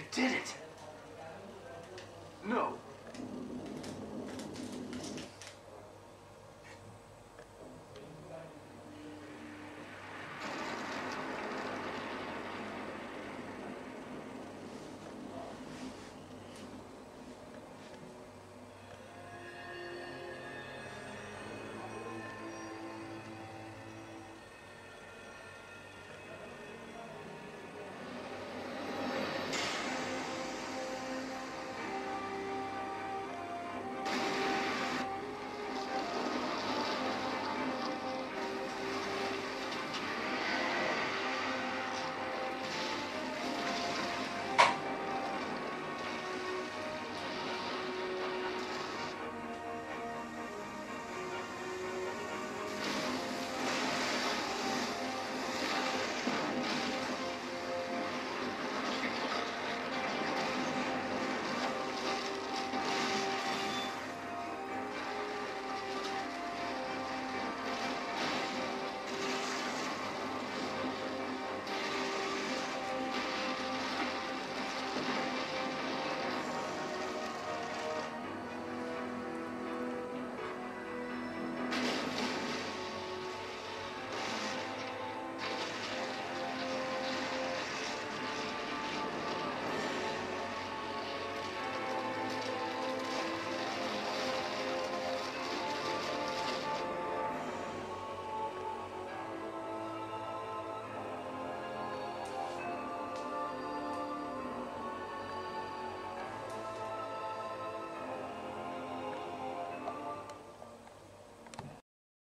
You did it. No,